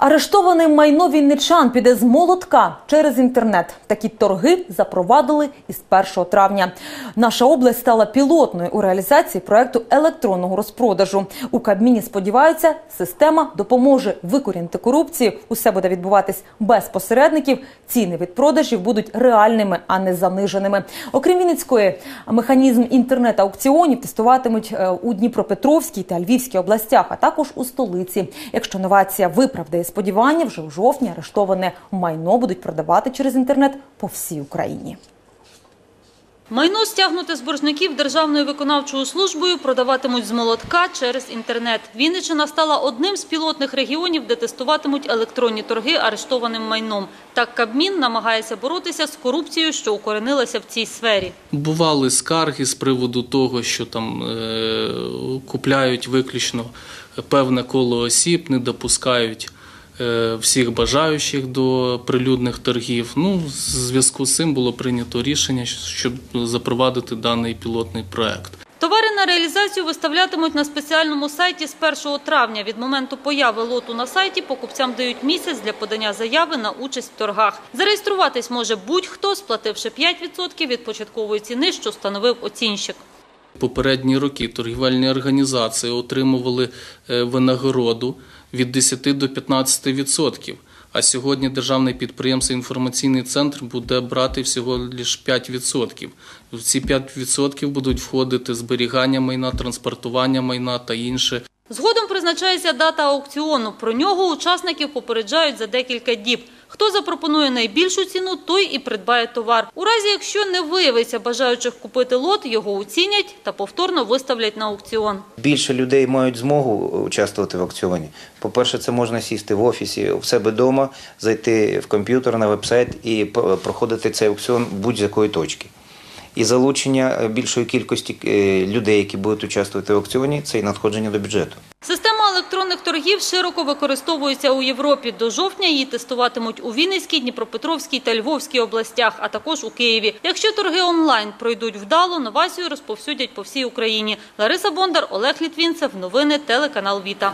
Арештований майно вінничан піде з молотка через інтернет. Такі торги запровадили із 1 травня. Наша область стала пілотною у реалізації проекту електронного розпродажу. У Кабміні сподіваються, система допоможе викорінити корупцію. Усе буде відбуватись без посередників. Ціни від продажів будуть реальними, а не заниженими. Окрім Вінницької, механізм інтернет-аукціонів тестуватимуть е, у Дніпропетровській та Львівській областях, а також у столиці. Якщо новація виправдає сподівання, вже у жовтні арештоване майно будуть продавати через інтернет по всій Україні. Майно стягнуте з боржників Державною виконавчою службою продаватимуть з молотка через інтернет. Вінниччина стала одним з пілотних регіонів, де тестуватимуть електронні торги арештованим майном. Так Кабмін намагається боротися з корупцією, що укоренилася в цій сфері. Бували скарги з приводу того, що там е, купляють виключно певне коло осіб, не допускають всіх бажаючих до прилюдних торгів. Ну, в зв'язку з цим було прийнято рішення, щоб запровадити даний пілотний проект. Товари на реалізацію виставлятимуть на спеціальному сайті з 1 травня. Від моменту появи лоту на сайті покупцям дають місяць для подання заяви на участь в торгах. Зареєструватись може будь-хто, сплативши 5% від початкової ціни, що встановив оцінщик. Попередні роки торгівельні організації отримували е, винагороду від 10 до 15 відсотків. А сьогодні державне підприємство інформаційний центр буде брати всього лише 5 відсотків. В ці 5 відсотків будуть входити зберігання майна, транспортування майна та інше. Згодом призначається дата аукціону. Про нього учасників попереджають за декілька діб. Хто запропонує найбільшу ціну, той і придбає товар. У разі, якщо не виявиться бажаючих купити лот, його оцінять та повторно виставлять на аукціон. Більше людей мають змогу участвувати в аукціоні. По-перше, це можна сісти в офісі в себе вдома, зайти в комп'ютер на веб-сайт і проходити цей аукціон будь-з якої точки. І залучення більшої кількості е, людей, які будуть участвувати в аукціоні, це і надходження до бюджету. Система електронних торгів широко використовується у Європі. До жовтня її тестуватимуть у Вінницькій, Дніпропетровській та Львовській областях, а також у Києві. Якщо торги онлайн пройдуть вдало, новацію розповсюдять по всій Україні. Лариса Бондар, Олег Літвінцев. Новини телеканал Віта.